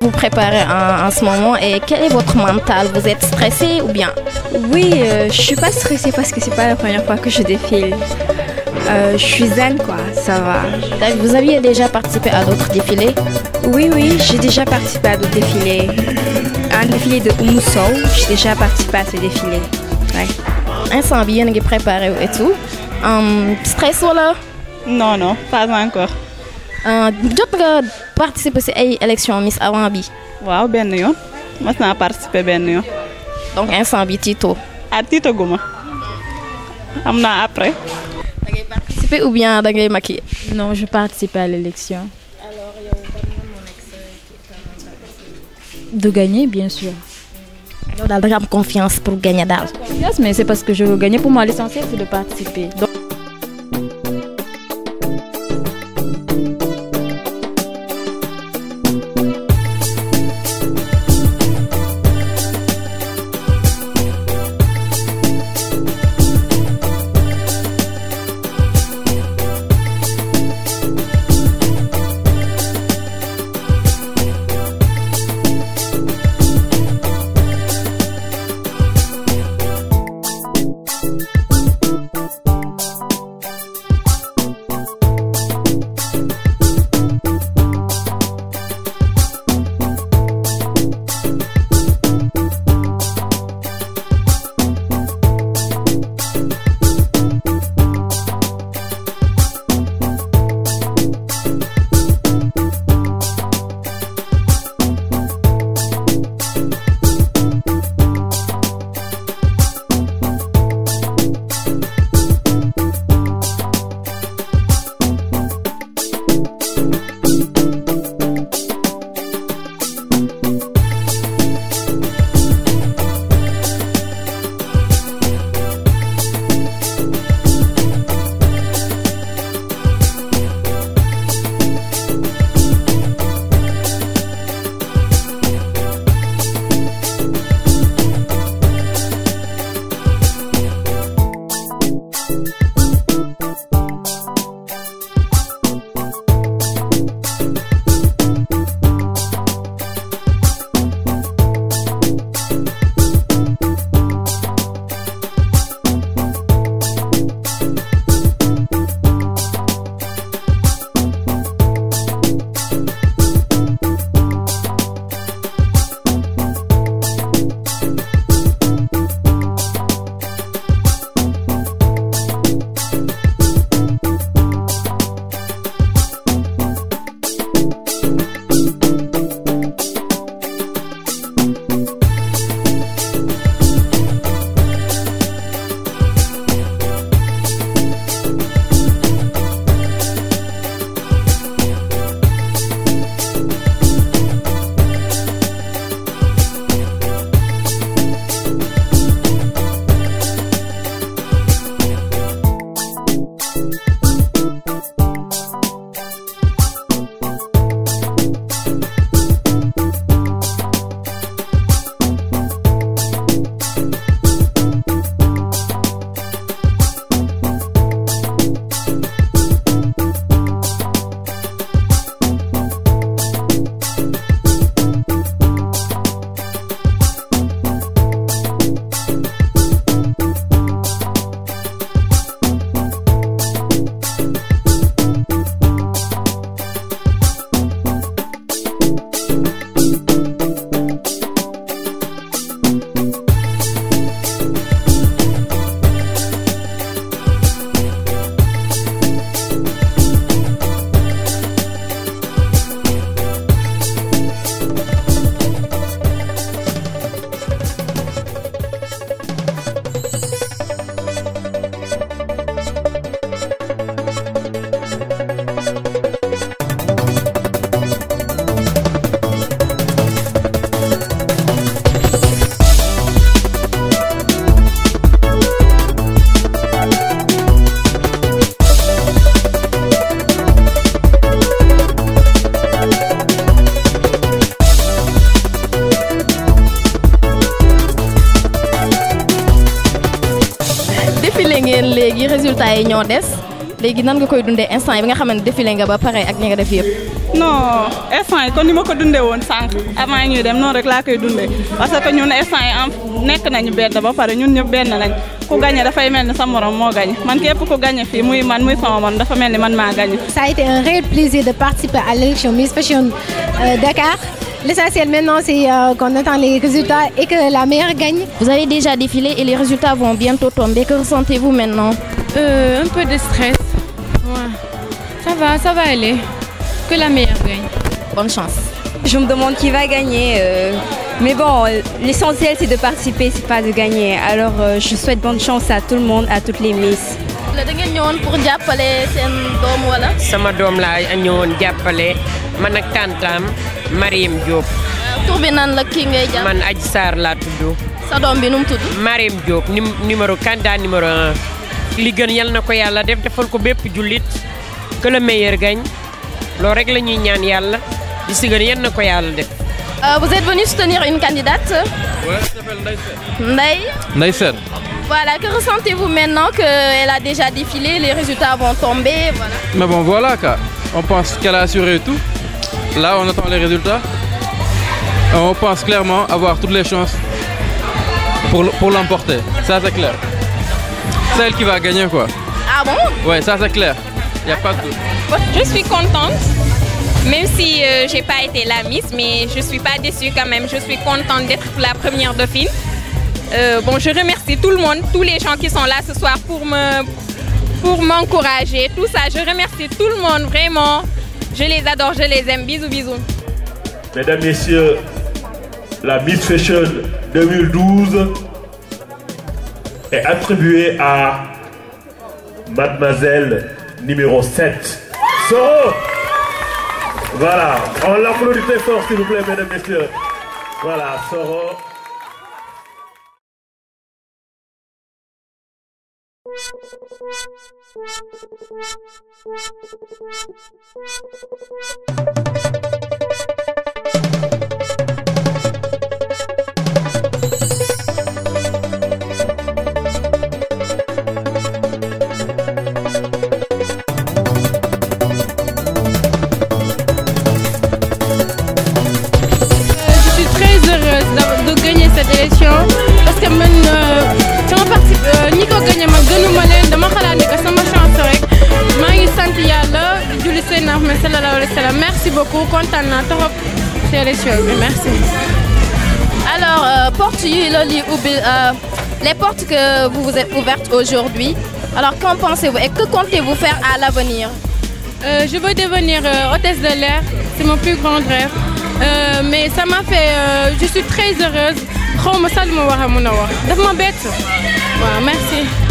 Vous préparez en, en ce moment et quel est votre mental? Vous êtes stressé ou bien? Oui, euh, je suis pas stressée parce que c'est pas la première fois que je défile. Euh, je suis zen quoi, ça va. Vous aviez déjà participé à d'autres défilés? Oui, oui, j'ai déjà participé à d'autres défilés. Un défilé de Oumou Sow, j'ai déjà participé à ce défilé. Ouais. yéen a ngi préparé et tout Um, stress wala? Non, non, pas encore. uh, jot nga participer ci ay élection Miss avant bi waaw benn yoon mas naa participer benn yoon. donc instant bi tiito ah tiitaguma xam naa après. da ngay participer ou bien da ngay maquiller? Non, je participe à l'élection. De gagner, bien sûr. yow daal da nga am confiance pour gagner daal Yes, mais c'est parce que je veux gagner. Pour moi, l'essentiel, c'est de participer. Ngeen léegi résultat yi ñoo des léegi nan nga koy dundee instant yi bi nga xam ne défilé nga ba pare ak ñi nga def yëpp? non instant yi kon ni ma ko dundee woon sànq avant ñuy dem noonu rek laa koy dundee parce que ñun instant yi am nekk nañu benn ba pare ñun ñëpp benn lañ ku gagné dafay mel ni sa morom moo gagné man képp ku gagné fii muy man muy sama morom dafa mel ni man maa gagné. Ça a été un réel plaisir de participer à l'élection Miss Fashion euh, Dakar. L'essentiel maintenant, c'est euh, qu'on attend les résultats et que la meilleure gagne. Vous avez déjà défilé et les résultats vont bientôt tomber. Que ressentez-vous maintenant? Euh, un peu de stress. Ouais. Ça va, ça va aller. Que la meilleure gagne. Bonne chance. Je me demande qui va gagner. euh, mais bon, l'essentiel c'est de participer, c'est pas de gagner. Alors euh, je souhaite bonne chance à tout le monde, à toutes les Miss. La da ngeen ñëwoon pour jàppale seen doom wala? sama doom laa ñëwoon jàppale man ak tantam Mariam Diop tur bi nan la kii ngay jàpp? man Adji Sarr laa tudd sa doom bi nu mu tudd? Mariam Diop nim numéro candidat numéro un li gën yal na ko yàlla def defal ko bépp jullit que le meilleur gagne loolu rek la ñuy ñaan yàlla di si gën yal na ko yàlla def vous êtes venu soutenir une candidate? S'appelle. Ndeye. Ndaïsen. Voilà, que ressentez-vous maintenant qu'elle a déjà défilé, les résultats vont tomber, voilà. Mais bon, voilà quoi. On pense qu'elle a assuré tout. Là, on attend les résultats. On pense clairement avoir toutes les chances pour, l'emporter. Ça, c'est clair. C'est elle qui va gagner quoi. Ah bon? Ouais, ça, c'est clair. Il n'y a pas de doute. Je suis contente, même si euh, j'ai pas été la Miss, mais je suis pas déçue quand même. Je suis contente d'être la première dauphine. Euh, bon, je remercie tout le monde, tous les gens qui sont là ce soir pour me, pour m'encourager, tout ça. Je remercie tout le monde vraiment. Je les adore, je les aime. Bisous, bisous. Mesdames, Messieurs, la Miss Fashion 2012 est attribuée à Mademoiselle numéro 7. Soro Voilà, on l'applaudit très fort s'il vous plaît, mesdames, messieurs. Voilà, Soro. Je merci beaucoup kontaan naa trop bi merci. Alors, euh, porte yi ubbi, euh, les portes que vous vous êtes ouvertes aujourd'hui. Alors, qu'en pensez-vous et que comptez-vous faire à l'avenir? Euh, je veux devenir euh, hôtesse de l'air, c'est mon plus grand rêve. Euh, mais ça m'a fait, je suis très heureuse. bett waaw merci.